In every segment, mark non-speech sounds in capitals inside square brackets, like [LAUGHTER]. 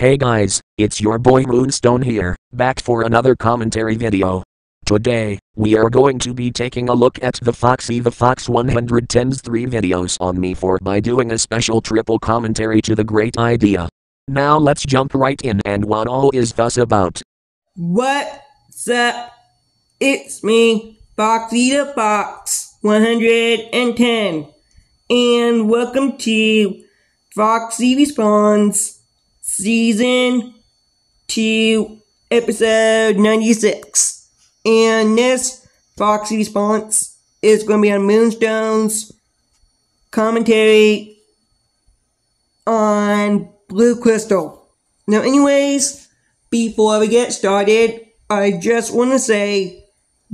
Hey guys, it's your boy Moonstone here, back for another commentary video. Today, we are going to be taking a look at the Foxy the Fox 110's 3 videos on me for by doing a special triple commentary to the great idea. Now let's jump right in and what all is thus about. What's up? It's me, Foxy the Fox 110, and welcome to Foxy Responds Season 2, Episode 96. And this Foxy Response is going to be on Moonstone's commentary on Blue Crystal. Now, anyways, before we get started, I just want to say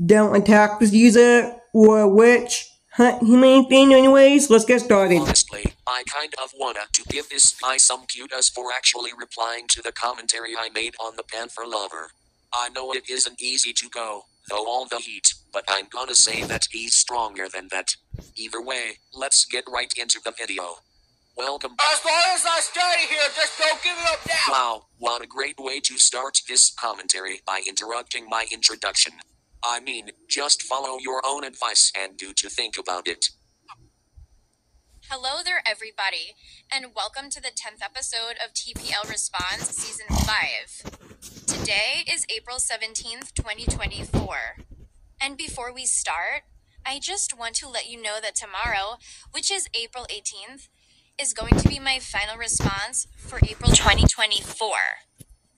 don't attack this user or witch hunt him anything. Anyways, let's get started. Honestly, I kind of wanna to give this guy some kudos for actually replying to the commentary I made on the Panther Lover. I know it isn't easy to go, though all the heat, but I'm gonna say that he's stronger than that. Either way, let's get right into the video. Welcome. As long as I stay here, just don't give it up now. Wow, what a great way to start this commentary by interrupting my introduction. I mean, just follow your own advice and do to think about it. Hello there, everybody, and welcome to the 10th episode of TPL Response Season 5. Today is April 17th, 2024. And before we start, I just want to let you know that tomorrow, which is April 18th, is going to be my final response for April 2024.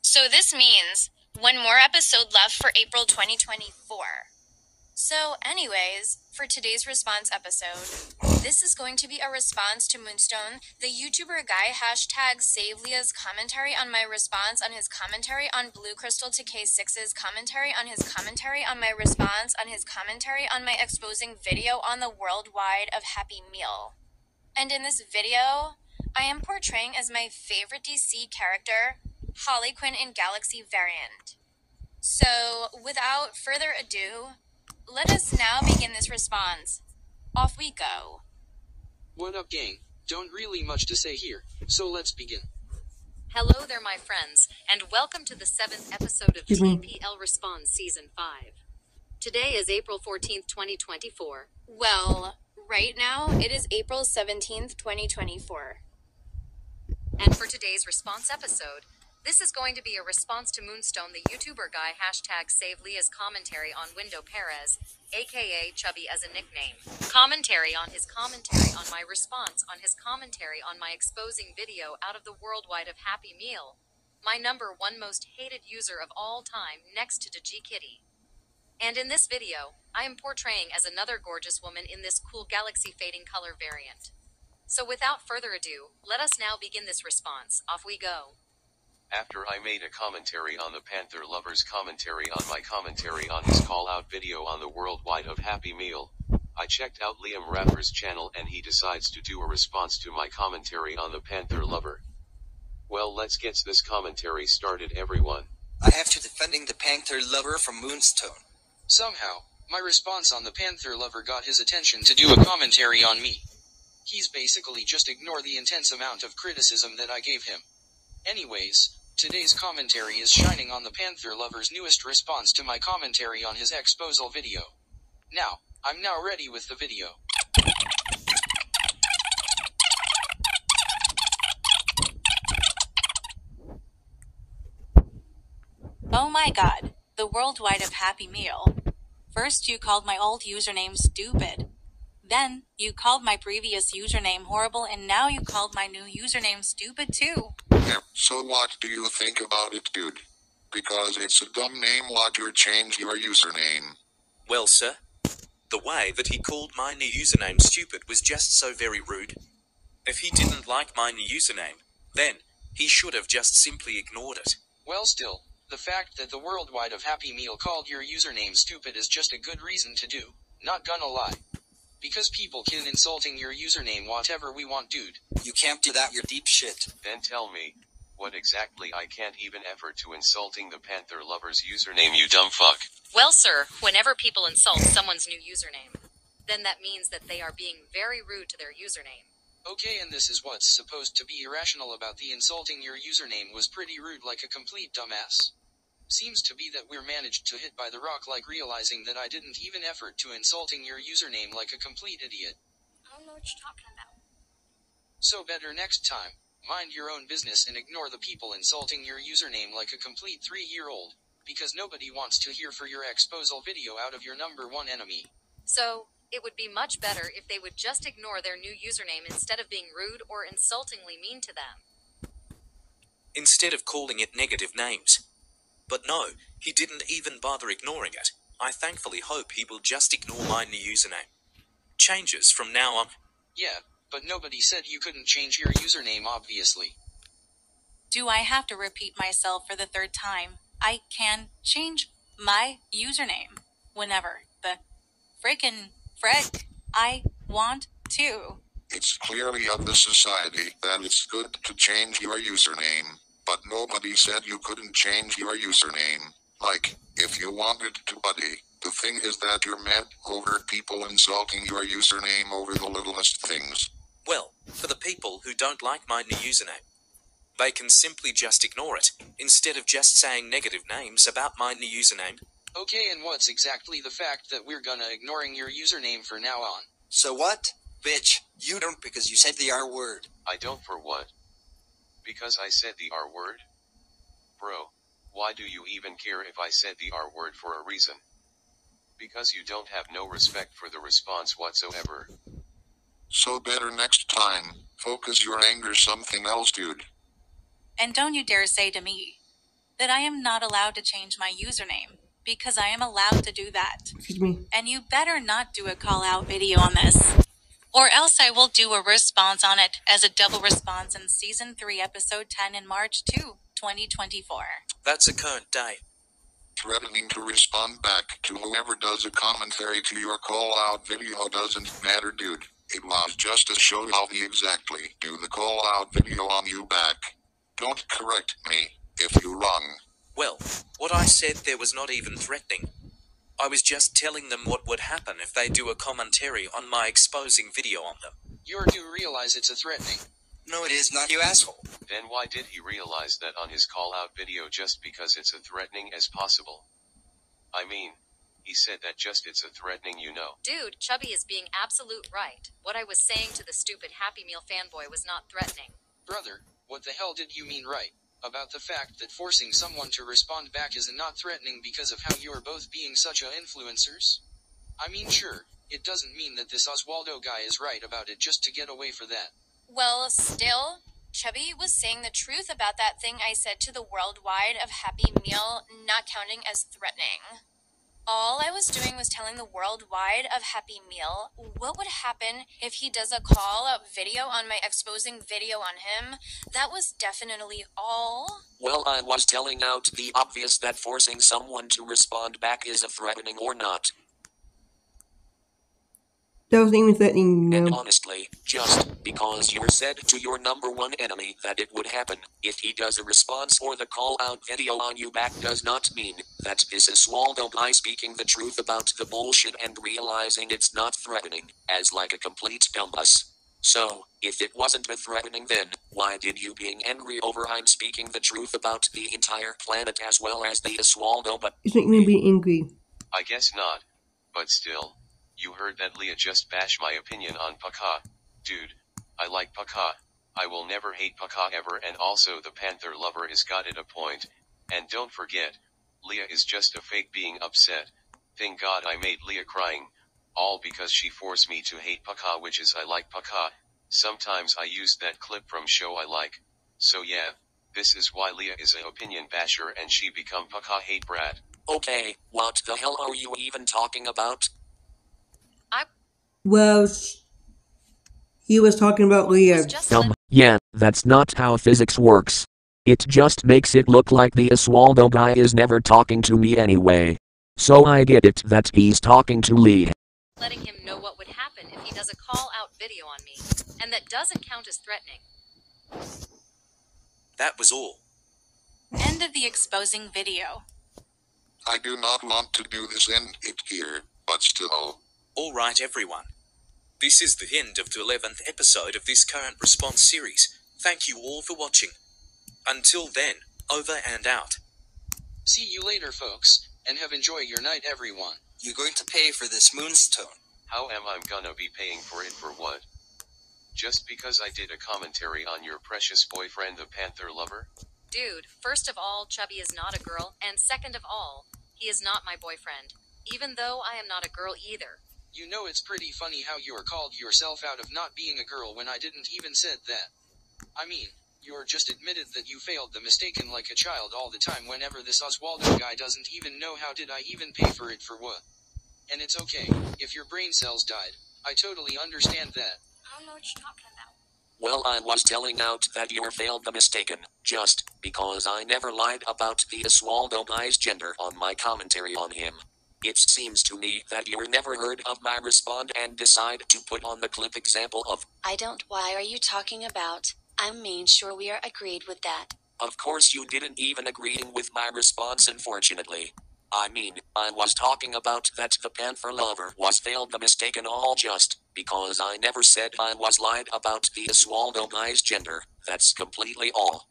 So this means one more episode left for April 2024. So, anyways, for today's response episode, this is going to be a response to Moonstone, the YouTuber guy hashtag Save Leah's commentary on my response on his commentary on Blue Crystal 2K6's commentary on his commentary on my response on his commentary on my exposing video on the worldwide of Happy Meal. And in this video, I am portraying as my favorite DC character, Harley Quinn in Galaxy variant. So, without further ado, let us now begin this response. Off we go. What up, gang? Don't really much to say here, so let's begin. Hello there, my friends, and welcome to the seventh episode of Excuse me. TPL Responds Season 5. Today is April 14th, 2024. Well, right now it is April 17th, 2024. And for today's response episode, this is going to be a response to Moonstone, the YouTuber guy hashtag Save Leah's commentary on Window Perez, aka Chubby as a nickname. Commentary on his commentary on my response on his commentary on my exposing video out of the worldwide of Happy Meal. My number one most hated user of all time next to G Kitty. And in this video, I am portraying as another gorgeous woman in this cool galaxy fading color variant. So without further ado, let us now begin this response. Off we go. After I made a commentary on the Panther Lover's commentary on my commentary on his call out video on the worldwide of Happy Meal, I checked out Liam Rapper's channel and he decides to do a response to my commentary on the Panther Lover. Well, let's get this commentary started, everyone. I have to defending the Panther lover from Moonstone. Somehow, my response on the Panther Lover got his attention to do a commentary on me. He's basically just ignore the intense amount of criticism that I gave him. Anyways, today's commentary is shining on the Panther Lover's newest response to my commentary on his exposal video. Now, I'm now ready with the video. Oh my god, the worldwide of Happy Meal. First, you called my old username stupid. Then, you called my previous username horrible, and now you called my new username stupid too. Yeah, so what do you think about it, dude? Because it's a dumb name, what you change your username? Well, sir, the way that he called my new username stupid was just so very rude. If he didn't like my new username, then he should have just simply ignored it. Well, still, the fact that the worldwide of Happy Meal called your username stupid is just a good reason to do, not gonna lie. Because people can insulting your username whatever we want, dude. You can't do that, you're deep shit. Then tell me, what exactly I can't even effort to insulting the Panther Lover's username, you dumb fuck. Well, sir, whenever people insult someone's new username, then that means that they are being very rude to their username. Okay, and this is what's supposed to be irrational about the insulting your username was pretty rude like a complete dumbass. Seems to be that we're managed to hit by the rock like realizing that I didn't even effort to insulting your username like a complete idiot. I don't know what you're talking about. So better next time. Mind your own business and ignore the people insulting your username like a complete three year old. Because nobody wants to hear for your exposal video out of your number one enemy. So, it would be much better if they would just ignore their new username instead of being rude or insultingly mean to them. Instead of calling it negative names. But no, he didn't even bother ignoring it. I thankfully hope he will just ignore my new username. Changes from now on. Yeah, but nobody said you couldn't change your username obviously. Do I have to repeat myself for the third time? I can change my username whenever the frickin' frick I want to. It's clearly of the society that it's good to change your username, but nobody said you couldn't change your username. Like, if you wanted to, buddy. The thing is that you're mad over people insulting your username over the littlest things. Well, for the people who don't like my new username, they can simply just ignore it, instead of just saying negative names about my new username. Okay, and what's exactly the fact that we're gonna ignoring your username for now on? So what? Bitch, you don't because you said the R word. I don't for what? Because I said the R word? Bro, why do you even care if I said the R word for a reason? Because you don't have no respect for the response whatsoever. So better next time. Focus your anger something else, dude. And don't you dare say to me that I am not allowed to change my username, because I am allowed to do that. Excuse me. And you better not do a call out video on this. Or else I will do a response on it as a double response in season 3, episode 10 in March 2, 2024. That's a current day. Threatening to respond back to whoever does a commentary to your call out video doesn't matter, dude. It was just to show how he exactly do the call out video on you back. Don't correct me if you wrong. Well, what I said there was not even threatening. I was just telling them what would happen if they do a commentary on my exposing video on them. You do realize it's a threatening. No, it is not, you asshole. Then why did he realize that on his call out video just because it's a threatening as possible? I mean, he said that just it's a threatening you know. Dude, Chubby is being absolute right. What I was saying to the stupid Happy Meal fanboy was not threatening. Brother, what the hell did you mean right? About the fact that forcing someone to respond back is not threatening because of how you are both being such a influencers? I mean sure, it doesn't mean that this Oswaldo guy is right about it just to get away for that. Well, still, Chubby was saying the truth about that thing I said to the worldwide of Happy Meal not counting as threatening. All I was doing was telling the worldwide of Happy Meal what would happen if he does a call out video on my exposing video on him. That was definitely all. Well, I was telling out the obvious that forcing someone to respond back is a threatening or not. That wasn't even threatening, And honestly, just because you said to your number one enemy that it would happen if he does a response or the call out video on you back does not mean that this is Swaldo guy speaking the truth about the bullshit and realizing it's not threatening, as like a complete dumbass. So, if it wasn't a threatening then, why did you being angry over I'm speaking the truth about the entire planet as well as the Swaldo but It's making me be angry. I guess not. But still, you heard that Leah just bashed my opinion on Paka. Dude, I like Paka. I will never hate Paka ever and also the Panther lover is got it a point. And don't forget, Leah is just a fake being upset. Thank God I made Leah crying. All because she forced me to hate Paka which is I like Paka. Sometimes I used that clip from show I like. So yeah, this is why Leah is a opinion basher and she become Paka hate brat. okay, what the hell are you even talking about? Well, sh- he was talking about Leah. Was Um, yeah, that's not how physics works. It just makes it look like the Oswaldo guy is never talking to me anyway. So I get it that he's talking to Lee. letting him know what would happen if he does a call out video on me. And that doesn't count as threatening. That was all. End of the exposing video. I do not want to do this end it here, but still. Alright, everyone. This is the end of the 11th episode of this current response series. Thank you all for watching. Until then, over and out. See you later, folks, and have enjoy your night, everyone. You're going to pay for this moonstone. How am I gonna be paying for it for what? Just because I did a commentary on your precious boyfriend, the Panther Lover? Dude, first of all, Chubby is not a girl, and second of all, he is not my boyfriend. Even though I am not a girl either. You know it's pretty funny how you're called yourself out of not being a girl when I didn't even said that. I mean, you're just admitted that you failed the mistaken like a child all the time whenever this Oswaldo guy doesn't even know how did I even pay for it for what. And it's okay, if your brain cells died. I totally understand that. I don't know what you're talking about. Well, I was telling out that you were failed the mistaken, just because I never lied about the Oswaldo guy's gender on my commentary on him. It seems to me that you were never heard of my respond and decide to put on the clip example of, I don't. Why are you talking about? I mean, sure, we are agreed with that. of course you didn't even agreeing with my response unfortunately. I mean, I was talking about that the Panther lover was failed the mistaken all just because I never said I was lied about the Oswaldo guy's gender. That's completely all.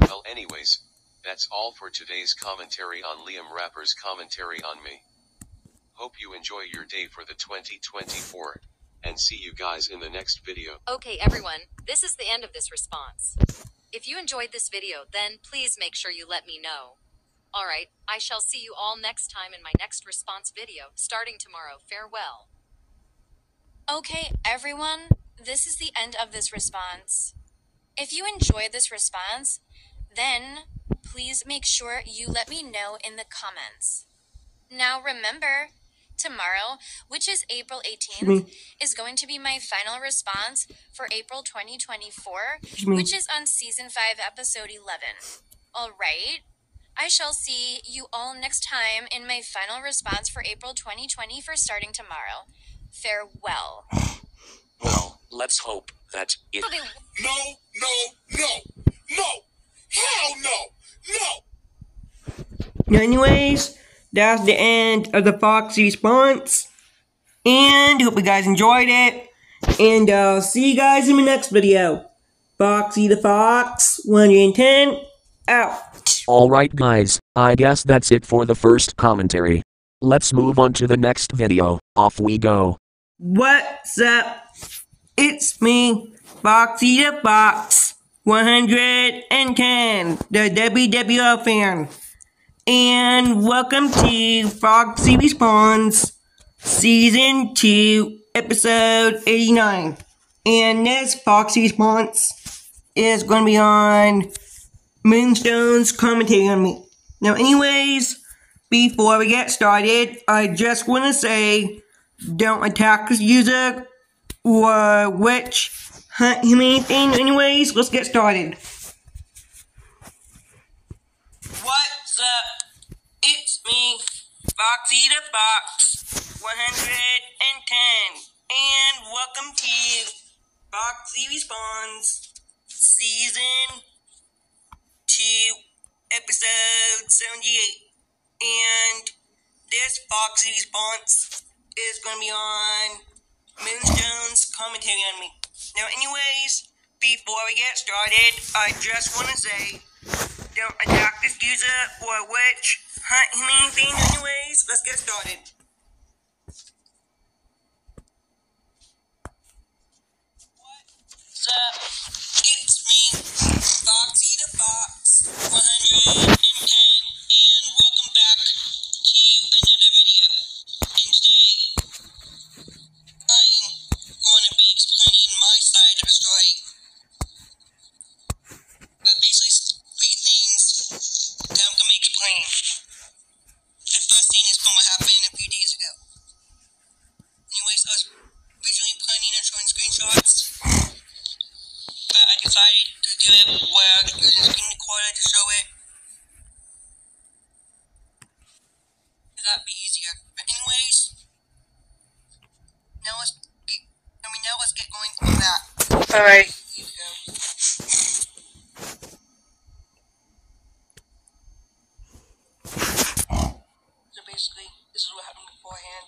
Well, anyways, that's all for today's commentary on Liam Rapper's commentary on me. Hope you enjoy your day for the 2024. And see you guys in the next video. Okay, everyone, this is the end of this response. If you enjoyed this video, then please make sure you let me know. Alright, I shall see you all next time in my next response video, starting tomorrow. Farewell. Okay, everyone, this is the end of this response. If you enjoyed this response, then please make sure you let me know in the comments. Now remember, tomorrow, which is April 18th, is going to be my final response for April 2024, which is on season 5, episode 11. Alright? I shall see you all next time in my final response for April 2020 for starting tomorrow. Farewell. [SIGHS] Well, let's hope that it. Okay, No, no, no, no! Hell no! Anyways, that's the end of the Foxy response. And hope you guys enjoyed it. And I'll see you guys in the next video. Foxy the Fox 110 out. Alright, guys, I guess that's it for the first commentary. Let's move on to the next video. Off we go. What's up? It's me, Foxy the Fox 110, the WWL fan. And welcome to Foxy Responds, Season 2, Episode 89. And this Foxy Response is going to be on Moonstone's commentary on me. Now, anyways, before we get started, I just want to say don't attack this user or witch hunt him anything. Anyways, let's get started. What's up? It's me, Foxy the Fox 110, and welcome to Foxy Responds Season 2, Episode 78. And this Foxy Response is going to be on Moonstone's commentary on me. Now, anyways, before we get started, I just want to say don't attack this user or witch, hunt him anything. Anyways, let's get started. What's up? It's me, Foxy the Fox 110, Alright. So basically, this is what happened beforehand.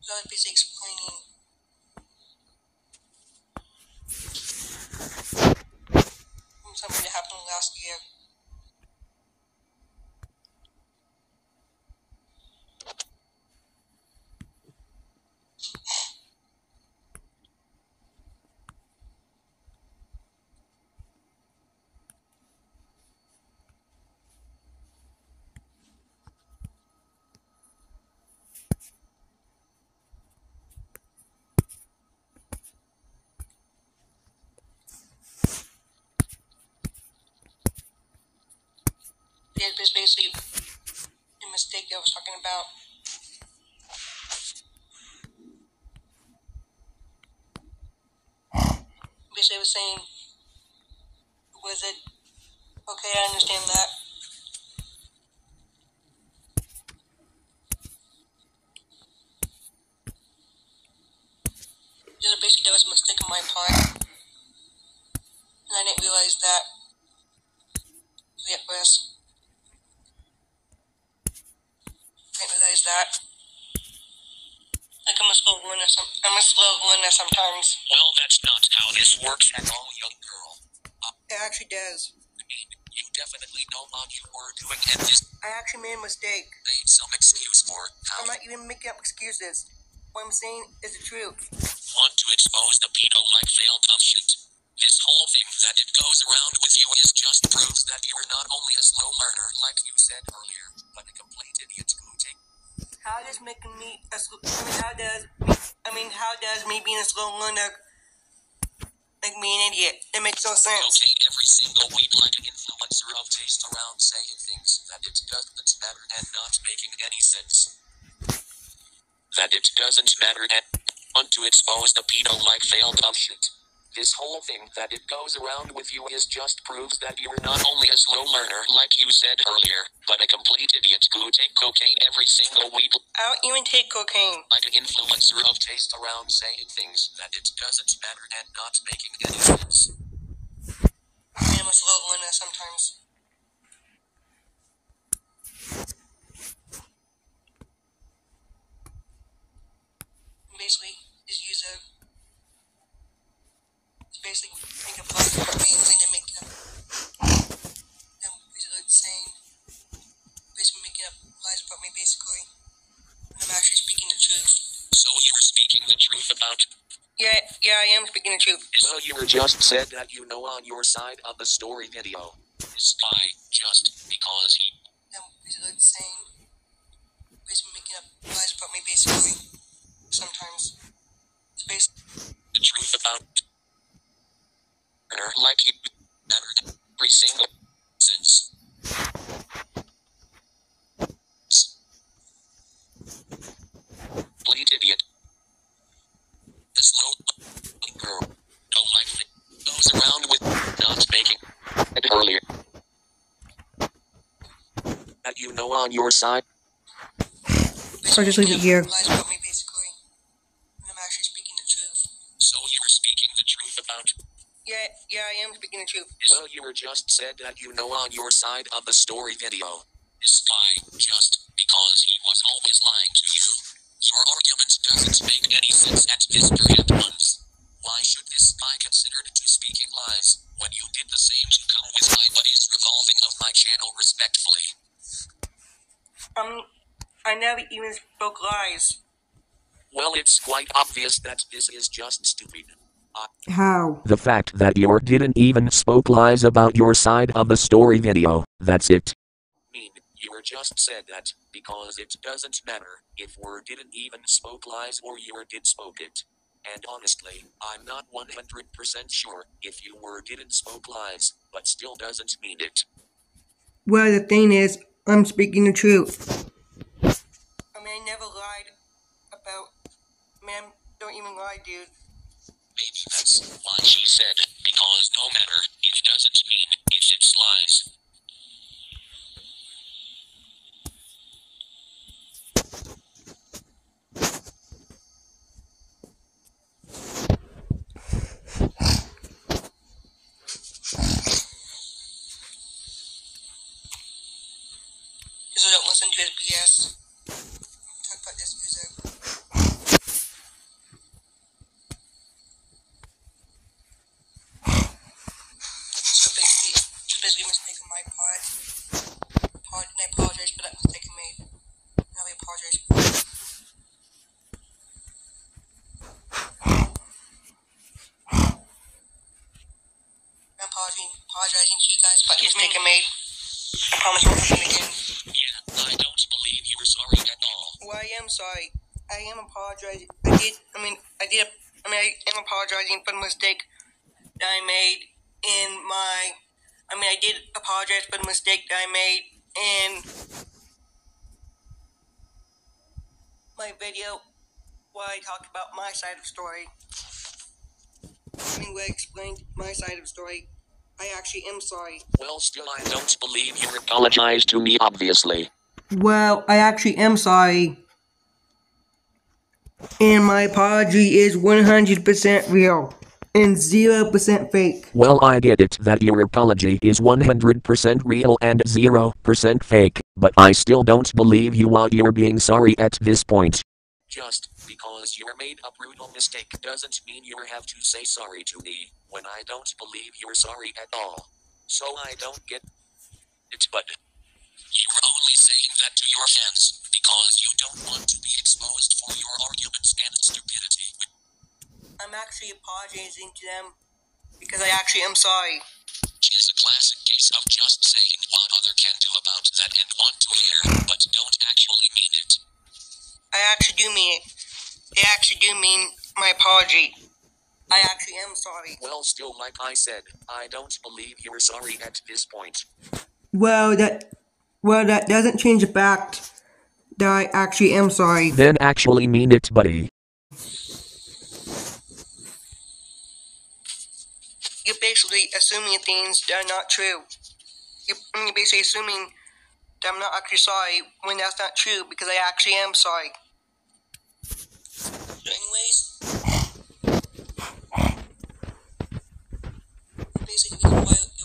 So I was basically explaining something that happened last year. Yeah, it's basically a mistake I was talking about. Basically, I was saying, was it okay? I understand that. Basically, that was a mistake on my part, and I didn't realize that. Yeah, was. didn't realize that. Like I'm a slow learner. Some, I'm a slow learner sometimes. Well, that's not how this works at all, young girl. Uh, it actually does. I mean, you definitely know what you were doing and just I actually made a mistake. made some excuse for how I'm not even making up excuses. What I'm saying is the truth. want to expose the pedo like failed tough shit. This whole thing that it goes around with you is just proves that you are not only a slow learner, like you said earlier, but a complete idiot who take How does making me a slow? I mean, how does I mean, how does me being a slow learner make me an idiot? It makes no sense. cocaine every single week like an influencer of taste around saying things that it doesn't matter and not making any sense. That it doesn't matter and want to expose the pedo like failed tough shit. This whole thing that it goes around with you is just proves that you're not only a slow learner, like you said earlier, but a complete idiot who take cocaine every single week I don't even take cocaine. like an influencer of taste around saying things that it doesn't matter and not making any sense. I am a slow learner sometimes. Basically, just use a. It's basically make a plastic thing and then make it up. Then basically saying. Basically making up lies about me, basically. And I'm actually speaking the truth. So you were speaking the truth about Yeah, yeah, I am speaking the truth. Well, you were just said that you know on your side of the story video. this guy just because he Then basically it's saying. Basically making up lies about me, basically. Sometimes. It's basically. the truth about her like he matter every single sense. Complete idiot. A slow girl. No like thing goes around with not making it earlier. That you know on your side. Or just leave it here. Lies about me, basically. And I'm actually speaking the truth. So you were speaking the truth about Yeah, yeah, I am speaking the truth. Well, you were just said that you know on your side of the story video. this guy just because he was always lying to you. Your argument doesn't make any sense at this period months. Why should this guy considered to speaking lies when you did the same to come with my buddies revolving of my channel respectfully? Um, I never even spoke lies. Well, it's quite obvious that this is just stupid. Uh, How? The fact that you didn't even spoke lies about your side of the story video, that's it. Mean, you just said that, because it doesn't matter, if we didn't even spoke lies or you did spoke it. And honestly, I'm not 100% sure if you were didn't spoke lies, but still doesn't mean it. Well, the thing is, I'm speaking the truth. I mean, I never lied about. Man, don't even lie, dude. Maybe that's why she said, because no matter, it doesn't mean if it's lies. Just don't listen to his BS. Sorry. I am apologizing. I did. I mean, I did. I mean, I am apologizing for the mistake that I made in my. I mean, I did apologize for the mistake that I made in my video where I talked about my side of the story. I mean, where I explained my side of the story. I actually am sorry. Well, still, I don't believe you apologized to me, obviously. Well, I actually am sorry. And my apology is 100% real and 0% fake. Well, I get it that your apology is 100% real and 0% fake, but I still don't believe you while you're being sorry at this point. Just because you made a brutal mistake doesn't mean you have to say sorry to me when I don't believe you're sorry at all. So I don't get it, but You were only saying that to your fans, because you don't want to be exposed for your arguments and stupidity. I'm actually apologizing to them because I actually am sorry. Which is a classic case of just saying what other can do about that and want to hear, but don't actually mean it. I actually do mean it. I actually do mean my apology. I actually am sorry. well, still, like I said, I don't believe you're sorry at this point. Well, that well that doesn't change the fact that I actually am sorry. Then actually mean it, buddy. You're basically assuming things that are not true. You're, I mean, you're basically assuming that I'm not actually sorry when that's not true because I actually am sorry. So anyways, basically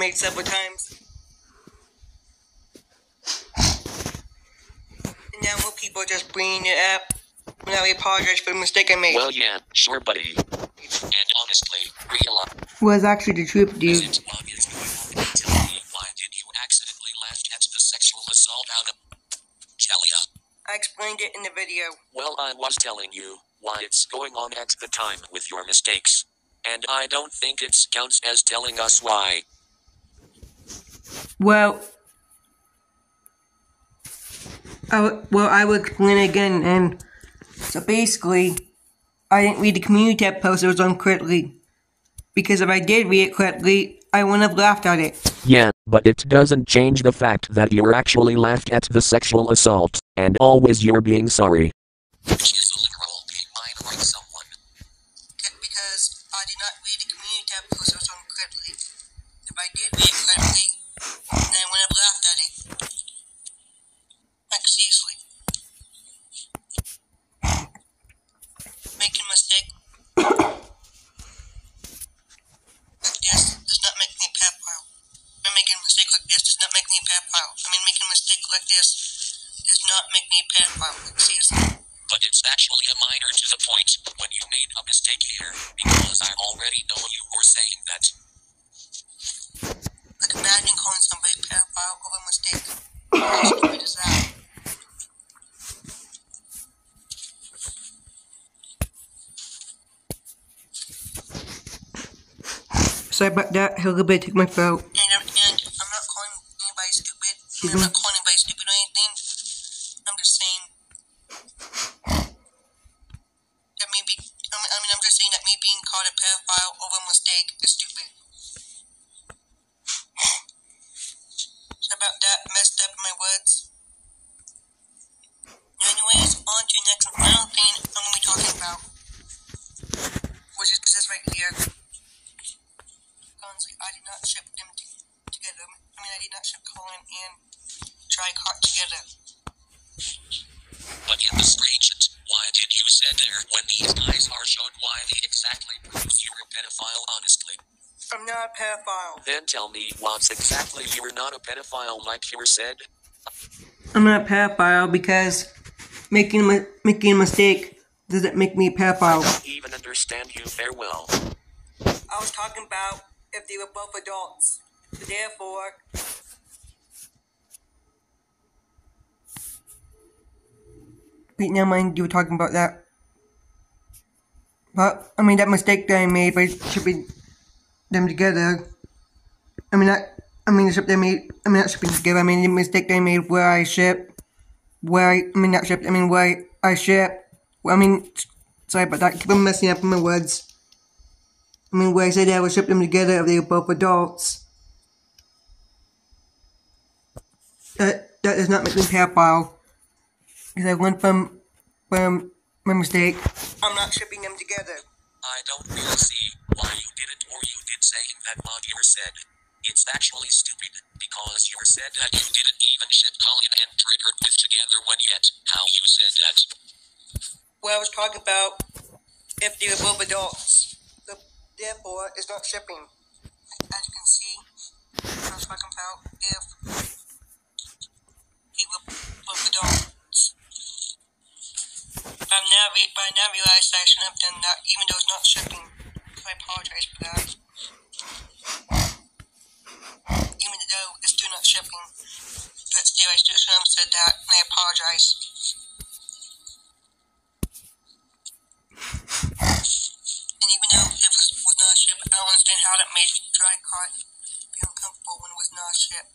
mistake I made several times. And now more people are just bringing it up when I apologize for the mistake I made. Well, yeah, sure, buddy. And honestly, realize was actually the truth, dude. it what is going on and tell me why did you accidentally laugh at the sexual assault out of Jalia? I explained it in the video. Well, I was telling you why it's going on at the time with your mistakes. And I don't think it counts as telling us why. Well, I well I will explain again. And so basically, I didn't read the community tab post that was on correctly because if I did read it correctly, I wouldn't have laughed at it. Yeah, but it doesn't change the fact that you're actually laughed at the sexual assault, and always you're being sorry. Make me a pedophile. Like seriously. But it's actually a minor to the point when you made a mistake here, because I already know you were saying that. Like imagine calling somebody a pedophile over a mistake. How stupid is that? Sorry about that. Had a little bit took my throat. And, and I'm not calling anybody stupid. I mean, I'm not calling that me being called a pedophile over a mistake is stupid. Then tell me what's exactly you're not a pedophile like you were said? I'm not a pedophile because making a, making a mistake doesn't make me a pedophile. Even understand you very well. I was talking about if they were both adults. Therefore, wait, never mind. You were talking about that. But I mean, that mistake that I made by shipping them together. I mean, that. I mean, the ship they made. I mean, not shipping together. I mean, the mistake they made where I ship, where I. I mean, not ship. I mean, where I, I ship. Well, I mean, sorry about that. Keep on messing up my words. I mean, where I said I would ship them together if they were both adults. That that does not make me pedophile. Because I went from from my mistake. I'm not shipping them together. I don't really see why you did it or you did saying that what you said. It's actually stupid, because you said that you didn't even ship Colin and Triggered with together when yet how you said that. Well, I was talking about if were both adults. The, therefore, it's not shipping. As you can see, I was talking about if were both adults. But now, re- but I now realize I shouldn't have done that, even though it's not shipping. So I apologize for that. Even though it's still not shipping. But still, I still said that, and I apologize. And even though it was, was not a ship, I don't understand how that made dry cart feel uncomfortable when it was not a ship.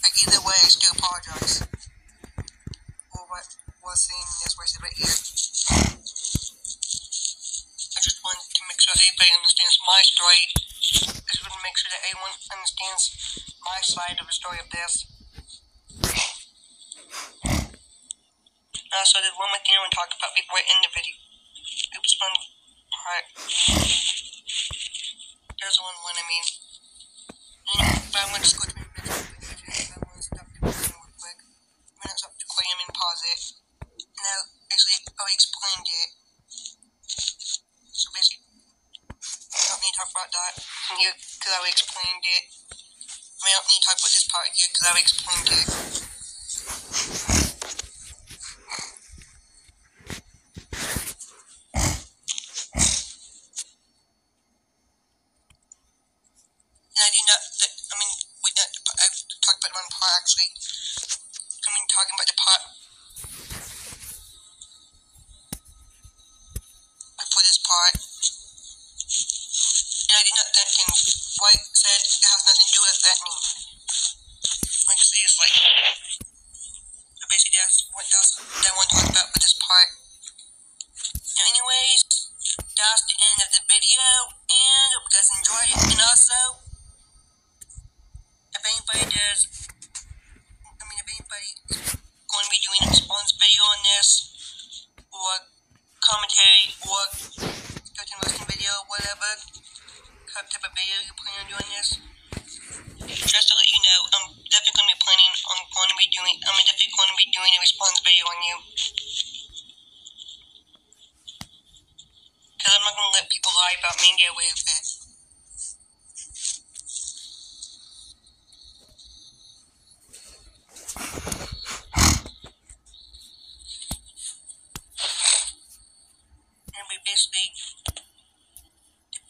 But either way, I still apologize for what was seen as said right here. I just wanted to make sure everybody understands my story. Want to make sure that everyone understands my side of the story of this. Uh, so there's one more thing I want to talk about before I end the video. Oops, one part. There's one one I mean. But I want to go to the real quick. I'm recording and pause it. Actually already explained it. So basically, I don't need to talk about that here because I explained it. I don't need to talk about this part here because I explained it.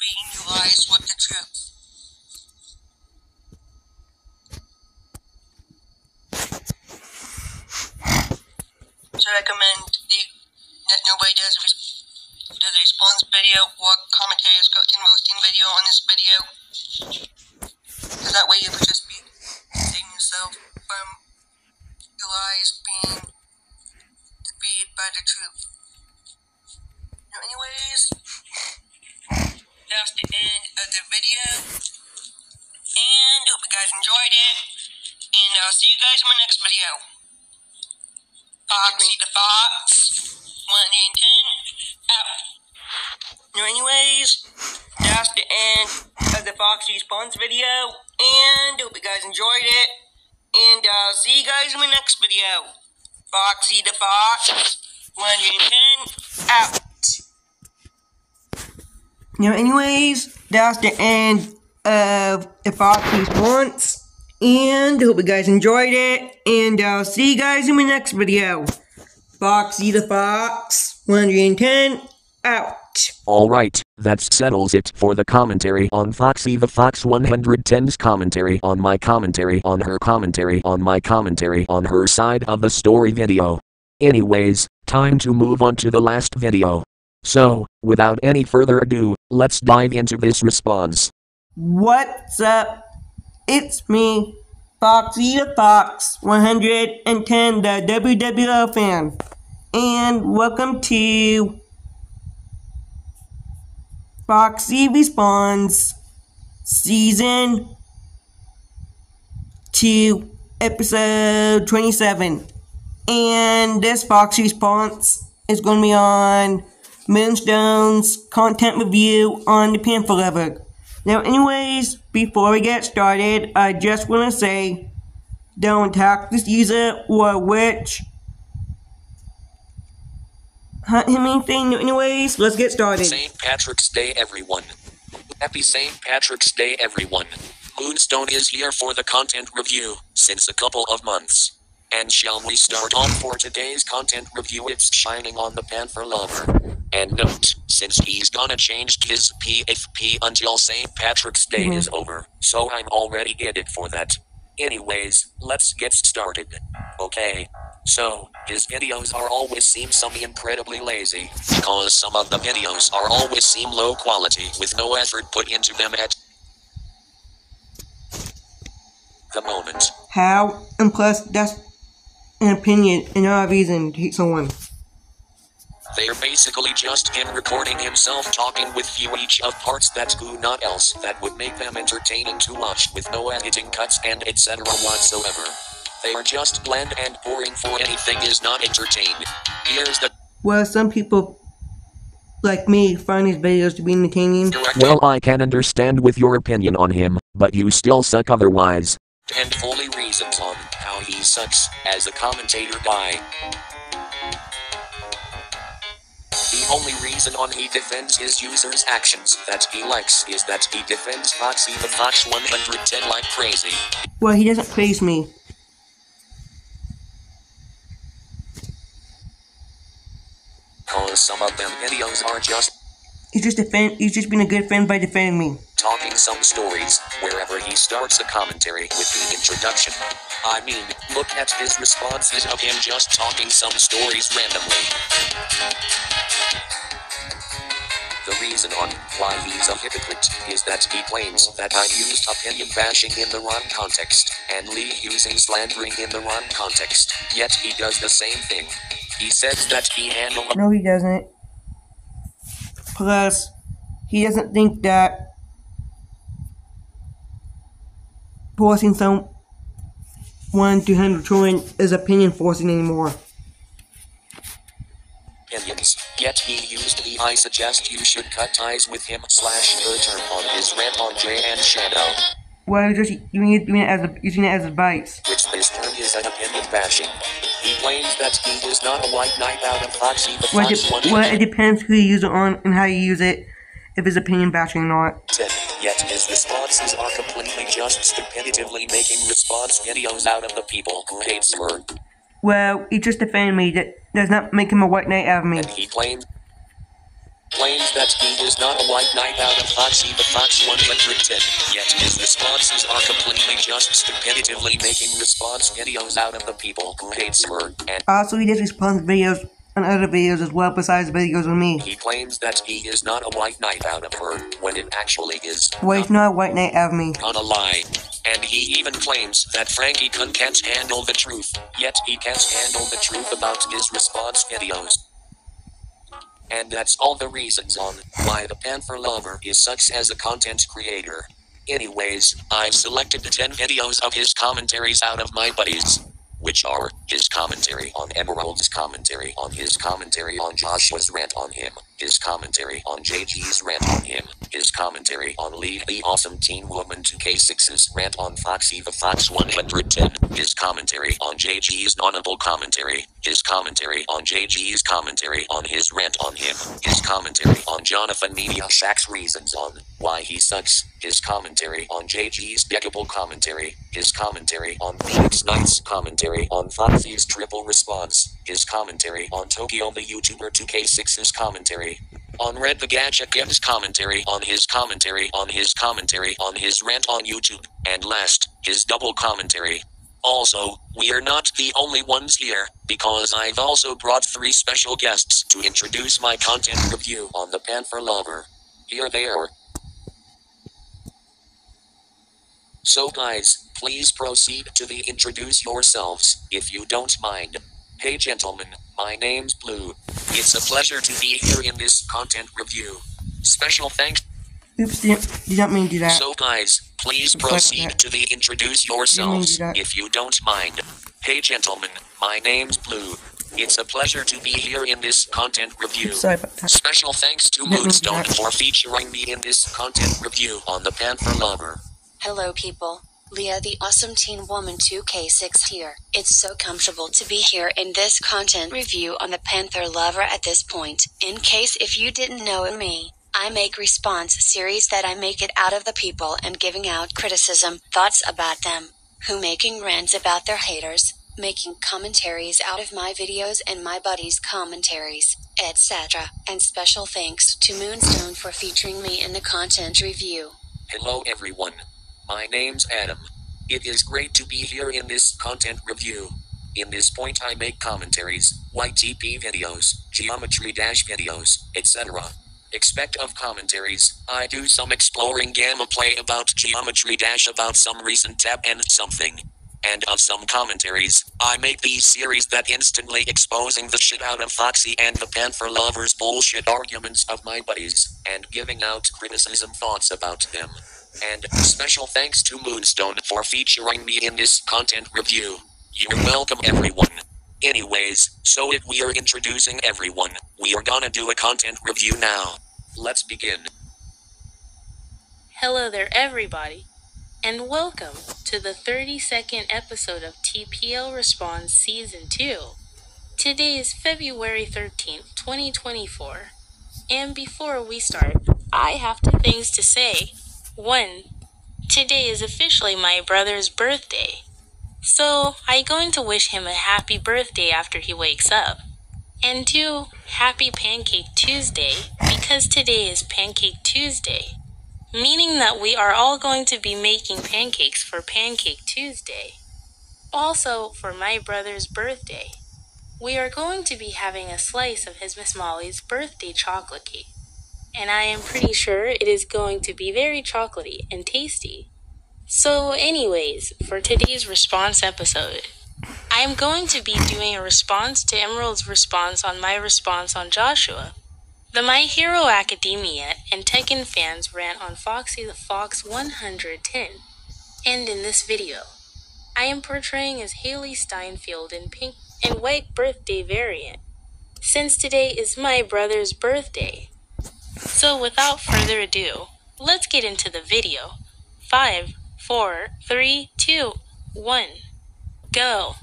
You lies with the truth. So I recommend the, that nobody does a, does a response video or commentary or skeleton roasting video on this video. Because that way you could just be saving yourself from your lies being defeated by the truth. Anyways, that's the end of the video. And hope you guys enjoyed it. And uh, I'll uh, see you guys in my next video. Foxy the Fox, 110, out. Anyways, that's the end of the Foxy Response video. And hope you guys enjoyed it. And I'll see you guys in my next video. Foxy the Fox, 110, out. Now, anyways, that's the end of the Fox Response. And hope you guys enjoyed it. And I'll see you guys in my next video. Foxy the Fox, 110, out. Alright, that settles it for the commentary on Foxy the Fox 110's commentary on my commentary on her commentary on my commentary on her side of the story video. Anyways, time to move on to the last video. So, without any further ado, let's dive into this response. What's up? It's me, Foxy the Fox 110, the WWO fan. And welcome to Foxy Responds Season 2, Episode 27. And this Foxy Response is going to be on Moonstone's content review on the Panther Lover. Now, anyways, before we get started, I just want to say, don't attack this user or witch. Hunt him anything. Anyways, let's get started. St. Patrick's Day, everyone. Happy St. Patrick's Day, everyone. Moonstone is here for the content review since a couple of months. And shall we start on for today's content review? It's Shining on the Panther Lover. And note, since he's gonna change his PFP until St. Patrick's Day Mhm. is over, so I'm already in it for that. Anyways, let's get started. Okay. So, his videos are always seem some incredibly lazy, because some of the videos are always seem low quality with no effort put into them at the moment. How? And plus, that's an opinion and not a reason to hate someone. They're basically just him recording himself talking with few each of parts that do not else that would make them entertaining to watch with no editing cuts and etc. whatsoever. They are just bland and boring for anything is not entertained. Here's the Well, some people, like me, find these videos to be entertaining. Well, I can understand with your opinion on him, but you still suck otherwise. And fully reasons on how he sucks as a commentator guy. The only reason on he defends his users' actions that he likes is that he defends Foxy the Fox 110 like crazy. Well, he doesn't praise me. Cause some of them videos are just He's just defend. He's just being a good friend by defending me. talking some stories wherever he starts a commentary with the introduction. I mean, look at his responses of him just talking some stories randomly. The reason on why he's a hypocrite is that he claims that I used opinion bashing in the wrong context, and Lee using slandering in the wrong context, yet he does the same thing. He says that he handled No, he doesn't. Plus, he doesn't think that forcing someone to handle is opinion forcing anymore. Opinions. Yet he used the I suggest you should cut ties with him slash her term on his rant on Jay and Shadow. Well, just using it, using it as a, using it as advice. Which this term is an opinion bashing. He claims that he is not a white knight out of Foxy the Well, it, well, it depends who you use it on and how you use it, if it's opinion bashing or not. Yet his responses are completely just stupidly making response videos out of the people who hates her. Well, he just defended me. That does not make him a white knight out of me. And he claims claims that he is not a white knight out of Foxy the Fox 110. Yet his responses are completely just stupidly making response videos out of the people who hates her. And Also, he does response videos on other videos as well, besides videos with me. he claims that he is not a white knight out of her, when it actually is. Well, he's not a white knight out of me. on a lie. And he even claims that Frankie Kun can't handle the truth, yet he can't handle the truth about his response videos. And that's all the reasons on why the Panther Lover is sucks as a content creator. Anyways, I've selected the 10 videos of his commentaries out of my buddies. Which are his commentary on Emerald's commentary on his commentary on Joshua's rant on him, his commentary on JG's rant on him, his commentary on Leah the Awesome Teen Woman 2K6's rant on Foxy the Fox 110, his commentary on JG's nonable commentary, his commentary on JG's commentary on his rant on him, his commentary on Jonathan Media Shack's reasons on why he sucks, his commentary on JG's deckable commentary, his commentary on Phoenix Knight's commentary on Foxy's triple response, his commentary on Tokyo the YouTuber 2K6's commentary, on Red the Gadget Gives commentary on his commentary on his commentary on his rant on YouTube, and last, his double commentary. Also, we are not the only ones here, because I've also brought three special guests to introduce my content review on the Panther Lover. Here they are. So guys, please proceed to the introduce yourselves, if you don't mind. Hey gentlemen, my name's Blue. It's a pleasure to be here in this content review. Special thanks. Oops, did, did not mean to do that. So guys, please Sorry about proceed to the introduce yourselves, to do that. if you don't mind. Hey gentlemen, my name's Blue. It's a pleasure to be here in this content review. Sorry about that. Special thanks to Didn't mean to do Moonstone for featuring me in this content review on the Panther Lover. Hello, people. Leah, the awesome teen woman 2K6 here. It's so comfortable to be here in this content review on the Panther Lover at this point. In case if you didn't know me, I make response series that I make it out of the people and giving out criticism, thoughts about them, who making rants about their haters, making commentaries out of my videos and my buddies' commentaries, etc. And special thanks to Moonstone for featuring me in the content review. Hello everyone. My name's Adam. It is great to be here in this content review. In this point I make commentaries, YTP videos, geometry dash videos, etc. Expect of commentaries, I do some exploring gamma play about geometry dash about some recent tab and something. And of some commentaries, I make these series that instantly exposing the shit out of Foxy and the Panther lovers bullshit arguments of my buddies, and giving out criticism thoughts about them. And special thanks to Moonstone for featuring me in this content review. You're welcome everyone. Anyways, so if we are introducing everyone, we are gonna do a content review now. Let's begin. Hello there, everybody, and welcome to the 32nd episode of TPL Response Season 2. Today is February 13th, 2024, and before we start, I have two things to say. One, today is officially my brother's birthday, so I'm going to wish him a happy birthday after he wakes up. And two, happy Pancake Tuesday, because today is Pancake Tuesday meaning that we are all going to be making pancakes for Pancake Tuesday. Also, for my brother's birthday, we are going to be having a slice of his Miss Molly's birthday chocolate cake. And I am pretty sure it is going to be very chocolatey and tasty. So, anyways, for today's response episode, I am going to be doing a response to Emerald's response on my response on Joshua. The My Hero Academia and Tekken fans ran on Foxy the Fox 110. And in this video, I am portraying as Hailee Steinfeld in pink and white birthday variant, since today is my brother's birthday. So without further ado, let's get into the video. Five, four, three, two, one, go.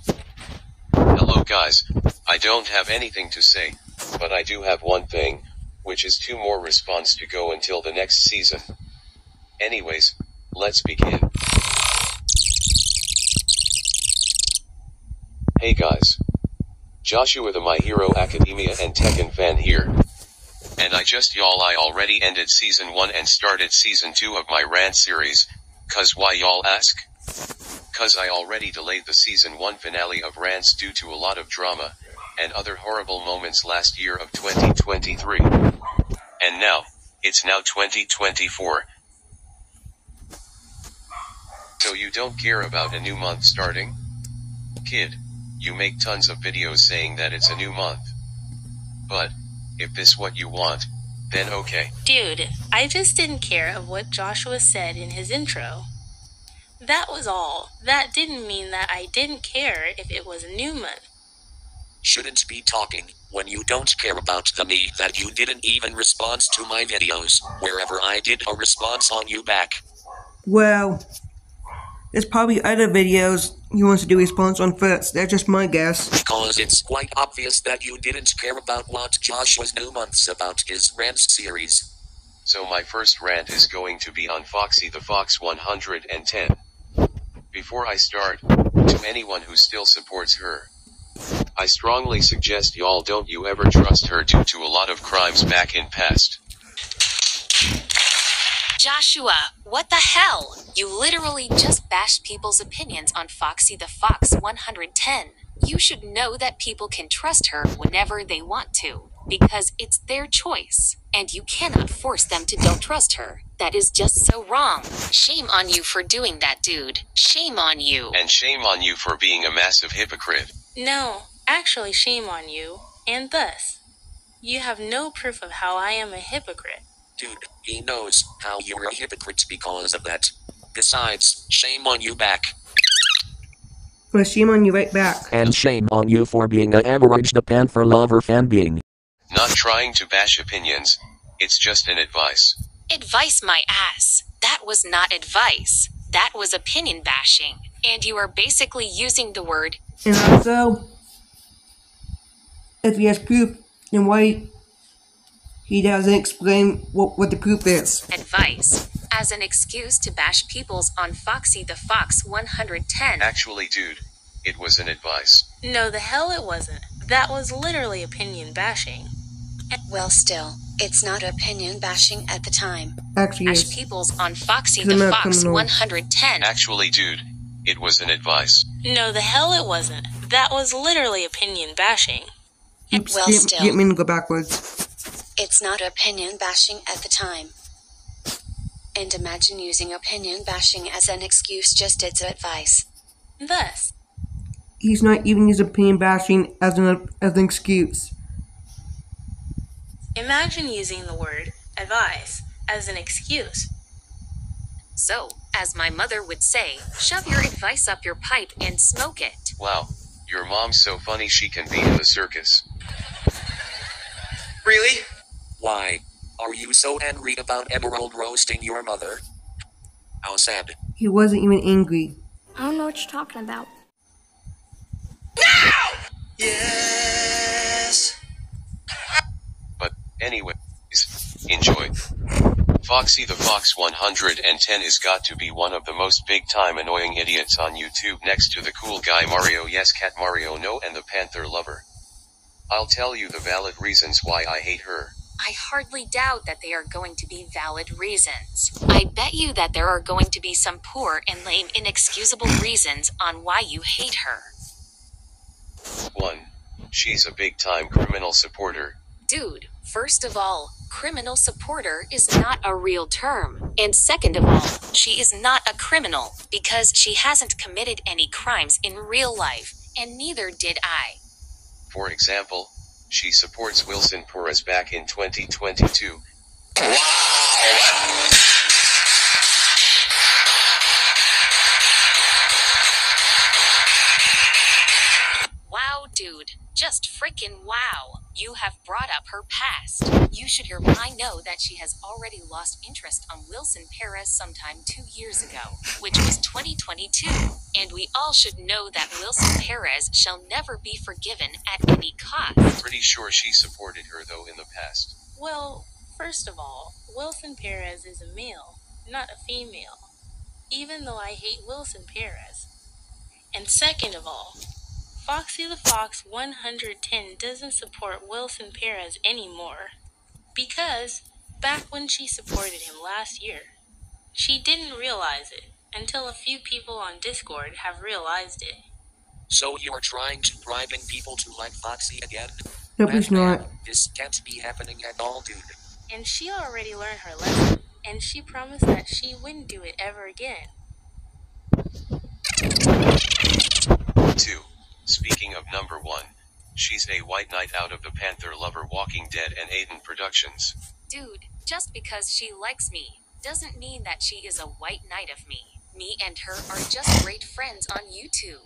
Hello guys, I don't have anything to say, but I do have one thing, which is two more response to go until the next season. Anyways, let's begin. Hey guys. Joshua the My Hero Academia and Tekken fan here. And I just y'all I already ended season 1 and started season 2 of my rant series, cuz why y'all ask? Cuz I already delayed the season 1 finale of rants due to a lot of drama, and other horrible moments last year of 2023. And now, it's now 2024. So you don't care about a new month starting? Kid, you make tons of videos saying that it's a new month. But, if this what you want, then okay. Dude, I just didn't care of what Joshua said in his intro. That was all. That didn't mean that I didn't care if it was Newman. Shouldn't be talking when you don't care about the me that you didn't even respond to my videos, wherever I did a response on you back. Well, there's probably other videos he wants to do response on first. That's just my guess. Because it's quite obvious that you didn't care about what Joshua's new months about his rants series. So my first rant is going to be on Foxy the Fox 110. Before I start, to anyone who still supports her, I strongly suggest y'all don't you ever trust her due to a lot of crimes back in past. Joshua, what the hell? You literally just bashed people's opinions on Foxy the Fox 110. You should know that people can trust her whenever they want to, because it's their choice, and you cannot force them to don't trust her. That is just so wrong. Shame on you for doing that, dude. Shame on you. And shame on you for being a massive hypocrite. No, actually, shame on you, and thus. You have no proof of how I am a hypocrite. Dude, he knows how you're a hypocrite because of that. Besides, shame on you back. Well, shame on you right back. And shame on you for being a average the Panther lover fan being. Not trying to bash opinions, it's just an advice. Advice my ass. That was not advice. That was opinion bashing. And you are basically using the word And also, if he has proof, then why he doesn't explain what, what the proof is? advice as an excuse to bash peoples on Foxy the Fox 110. Actually, dude, it was an advice. No, the hell it wasn't. That was literally opinion bashing. Well, still, it's not opinion bashing at the time. Actually, Bash is. peoples on Foxy the Fox 110. Actually, dude, it was an advice. No, the hell it wasn't. That was literally opinion bashing. Oops, Well, didn't, still. didn't mean to go backwards. It's not opinion bashing at the time. And imagine using opinion bashing as an excuse just its advice. Thus, He's not even using opinion bashing as an as an excuse. imagine using the word advice as an excuse. So, as my mother would say, shove your advice up your pipe and smoke it. Wow, your mom's so funny she can be in the circus. Really? Why? Are you so angry about Emerald roasting your mother? How sad. He wasn't even angry. I don't know what you're talking about. No! Yes. But, anyway, enjoy. Foxy the Fox 110 is got to be one of the most big time annoying idiots on YouTube next to the cool guy Mario Yes Cat Mario No and the Panther Lover. I'll tell you the valid reasons why I hate her. I hardly doubt that they are going to be valid reasons. I bet you that there are going to be some poor and lame inexcusable reasons on why you hate her. 1. She's a big time criminal supporter. Dude, first of all, criminal supporter is not a real term. And second of all, she is not a criminal because she hasn't committed any crimes in real life, and neither did I. For example, she supports Wilson Perez back in 2022. Wow! Wow, dude. Just freaking wow. You have brought up her past. You should hear. I know that she has already lost interest on Wilson Perez sometime two years ago, which was 2022. And we all should know that Wilson Perez shall never be forgiven at any cost. Pretty sure she supported her though in the past. Well, first of all, Wilson Perez is a male, not a female. Even though I hate Wilson Perez. And second of all, Foxy the Fox 110 doesn't support Wilson Perez anymore. Because, back when she supported him last year, she didn't realize it until a few people on Discord have realized it. So you're trying to bribing people to like Foxy again? Nope, he's not. This can't be happening at all, dude. And she already learned her lesson, and she promised that she wouldn't do it ever again. 2. Speaking of number 1, she's a white knight out of the Panther Lover Walking Dead and Aiden Productions. Dude, just because she likes me doesn't mean that she is a white knight of me. Me and her are just great friends on YouTube.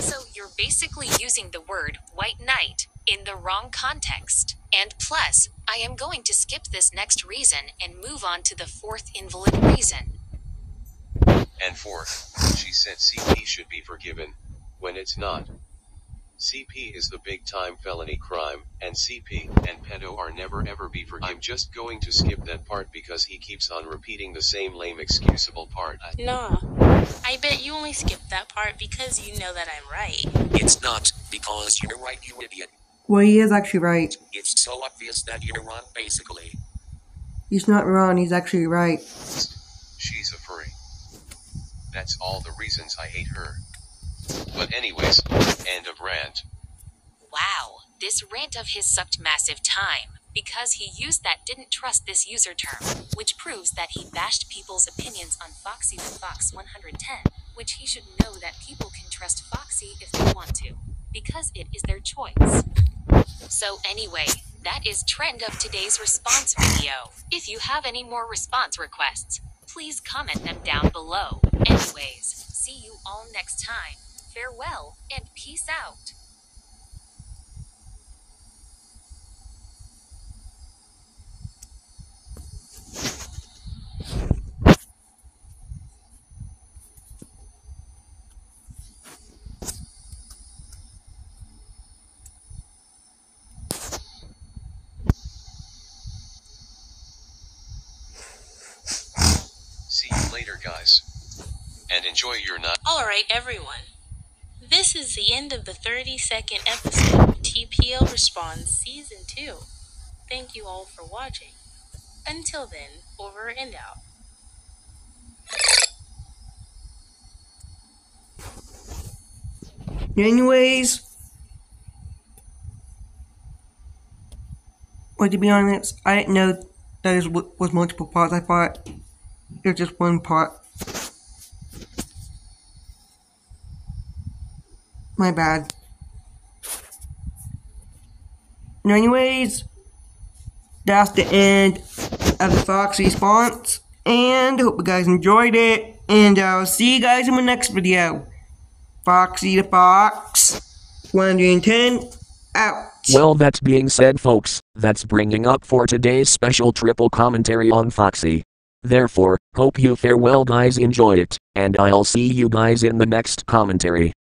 So you're basically using the word white knight in the wrong context. And plus, I am going to skip this next reason and move on to the fourth invalid reason. And fourth, She said CP should be forgiven, when it's not. CP is the big time felony crime, and CP and pedo are never ever be forgiven. I'm just going to skip that part because he keeps on repeating the same lame excusable part. Nah. I bet you only skipped that part because you know that I'm right. It's not, because you're right, you idiot. Well, he is actually right. It's so obvious that you're wrong, basically. He's not wrong, he's actually right. She's a furry. That's all the reasons I hate her. But anyways, end of rant. Wow, this rant of his sucked massive time because he used that didn't trust this user term, which proves that he bashed people's opinions on Foxy the Fox 110, which he should know that people can trust Foxy if they want to, because it is their choice. So anyway, that is trend of today's response video. If you have any more response requests, please comment them down below. Anyways, see you all next time. Farewell and peace out. See you later, guys. And enjoy your night. Alright, everyone. This is the end of the 32nd episode of TPL Responds Season 2. Thank you all for watching. Until then, over and out. Anyways, well, to be honest, I didn't know that was multiple parts. I thought it was just one part. My bad. Anyways, that's the end of the Fox response, and hope you guys enjoyed it. And I'll see you guys in my next video. Foxy the Fox, 110, out. Well, that being said, folks, that's bringing up for today's special triple commentary on Foxy. Therefore, hope you farewell, guys, enjoy it, and I'll see you guys in the next commentary.